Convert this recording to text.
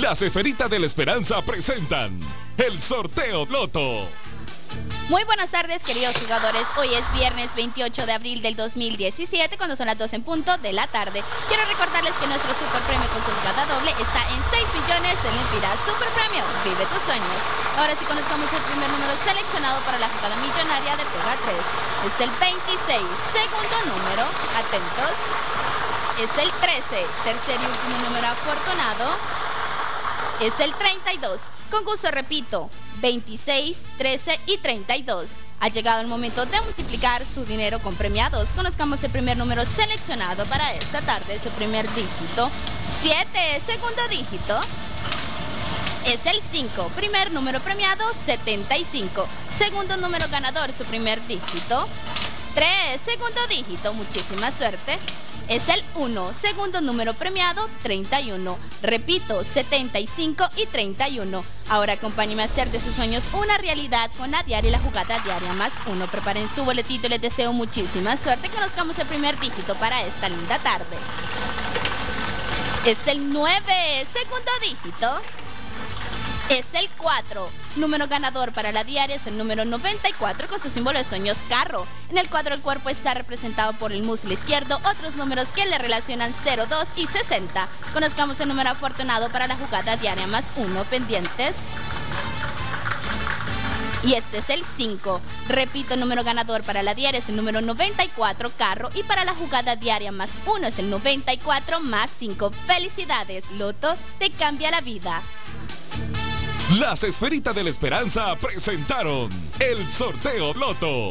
Las Esferitas de la Esperanza presentan el sorteo Loto. Muy buenas tardes, queridos jugadores. Hoy es viernes 28 de abril del 2017, cuando son las 12 en punto de la tarde. Quiero recordarles que nuestro super premio con su jugada doble está en 6 millones de lempiras. Super premio, vive tus sueños. Ahora sí conozcamos el primer número seleccionado para la jugada millonaria de Pega 3. Es el 26. Segundo número, atentos. Es el 13. Tercer y último número afortunado es el 32. Con gusto repito, 26, 13 y 32. Ha llegado el momento de multiplicar su dinero con premiados. Conozcamos el primer número seleccionado para esta tarde, su primer dígito. 7, segundo dígito. Es el 5, primer número premiado, 75. Segundo número ganador, su primer dígito. 3, segundo dígito, muchísima suerte es el 1. Segundo número premiado, 31. Repito, 75 y 31. Ahora acompáñenme a hacer de sus sueños una realidad con la diaria y la jugada diaria más uno. Preparen su boletito y les deseo muchísima suerte. Conozcamos el primer dígito para esta linda tarde. Es el 9. Segundo dígito es el 4. Número ganador para la diaria es el número 94 con su símbolo de sueños carro. En el cuadro el cuerpo está representado por el muslo izquierdo, otros números que le relacionan 0, 2 y 60. Conozcamos el número afortunado para la jugada diaria más 1 pendientes. Y este es el 5. Repito, número ganador para la diaria es el número 94, carro. Y para la jugada diaria más 1 es el 94 más 5. Felicidades, Loto, te cambia la vida. Las esferitas de la esperanza presentaron el sorteo Loto.